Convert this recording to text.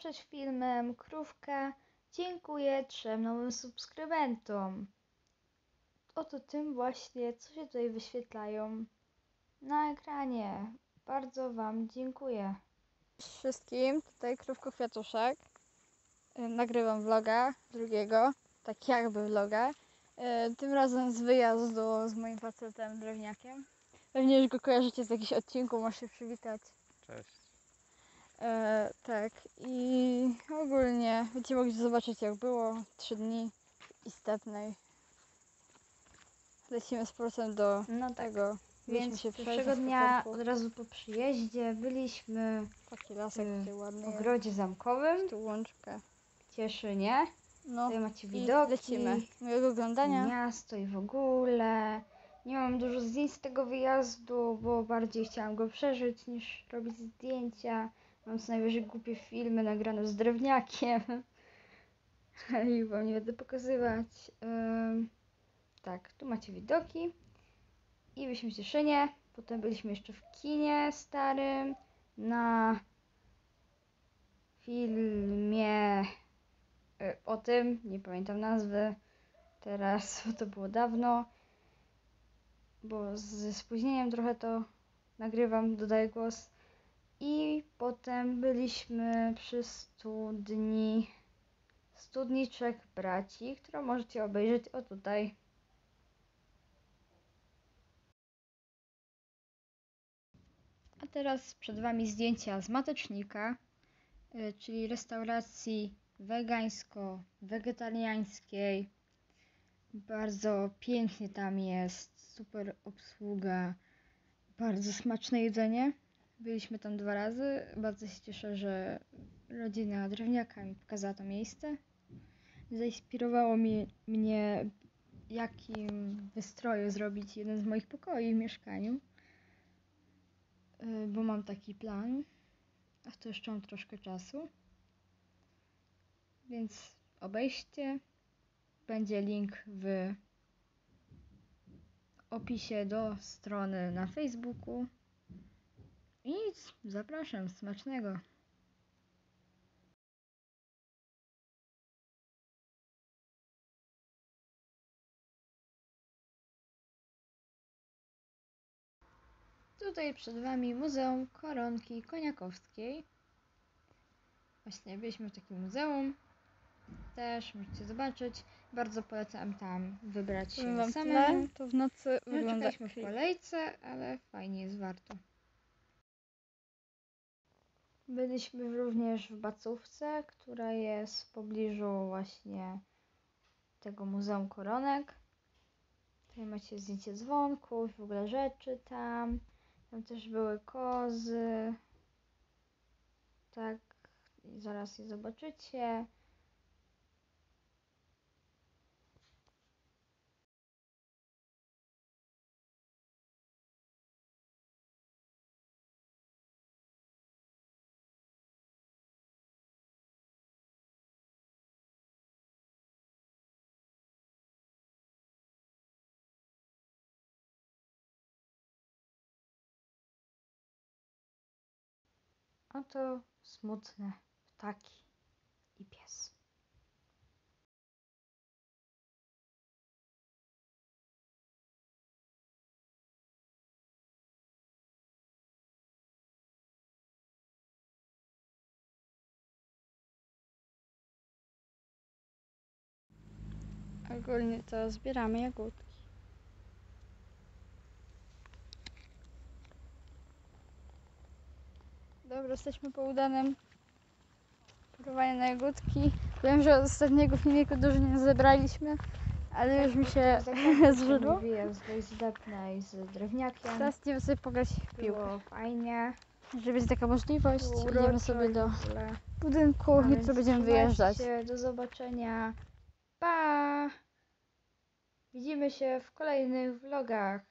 przed filmem Krówka dziękuję trzem nowym subskrybentom. Oto tym właśnie, co się tutaj wyświetlają na ekranie. Bardzo Wam dziękuję. Cześć wszystkim, tutaj Krówko Kwiatuszek. Y, Nagrywam vloga drugiego, tak jakby vloga. Y, Tym razem z wyjazdu z moim facetem drewniakiem. Pewnie już go kojarzycie z jakichś odcinków, masz się przywitać. Cześć. E, tak, i ogólnie będziecie mogli zobaczyć jak było. Trzy dni istotnej. Lecimy z powrotem do No tak, tego. Więc się pierwszego dnia od razu po przyjeździe byliśmy Taki lasek y, ładny w ogrodzie zamkowym Tu łączkę. Cieszynie. No Tutaj macie widoki. lecimy. Miłego oglądania. miasto i w ogóle. Nie mam dużo zdjęć z tego wyjazdu, bo bardziej chciałam go przeżyć niż robić zdjęcia. Mam co najwyżej głupie filmy nagrane z drewniakiem. I wam nie będę pokazywać. Tak, tu macie widoki. I byliśmy w Cieszynie. Potem byliśmy jeszcze w kinie starym na filmie y, o tym, nie pamiętam nazwy teraz, bo to było dawno, bo ze spóźnieniem trochę to nagrywam, dodaję głos. I potem byliśmy przy studni Studni Trzech Braci, którą możecie obejrzeć o tutaj. A teraz przed Wami zdjęcia z Matecznika, y, czyli restauracji wegańsko-wegetariańskiej. Bardzo pięknie tam jest, super obsługa, bardzo smaczne jedzenie. Byliśmy tam dwa razy. Bardzo się cieszę, że rodzina drewniaka mi pokazała to miejsce. Zainspirowało mi, mnie, jakim wystroju zrobić jeden z moich pokoi w mieszkaniu. Y, Bo mam taki plan, a to jeszcze mam troszkę czasu. Więc obejście. Będzie link w opisie do strony na Facebooku. I zapraszam, smacznego. Tutaj przed Wami Muzeum Koronki Koniakowskiej. Właśnie byliśmy w takim muzeum. Też możecie zobaczyć. Bardzo polecam tam wybrać się samemu. to w nocy No, wygląda czekaliśmy w kolejce, ale fajnie jest warto. Byliśmy również w Bacówce, która jest w pobliżu właśnie tego Muzeum Koronek. Tutaj macie zdjęcie dzwonków, w ogóle rzeczy tam. Tam też były kozy. Tak, zaraz je zobaczycie. Oto smutne ptaki i pies. Ogólnie to zbieramy jagódki. Dobra, jesteśmy po udanym polowaniu na jagódki. Wiem, że od ostatniego filmiku dużo nie zebraliśmy, ale już mi się zrzydło. Wyjazd do Izdebnej z drewniakiem. Teraz idziemy sobie pograć w piłkę. fajnie. Jeżeli będzie taka możliwość, Było idziemy uroczo sobie i do budynku, A jutro będziemy wyjeżdżać. Się, do zobaczenia. Pa! Widzimy się w kolejnych vlogach.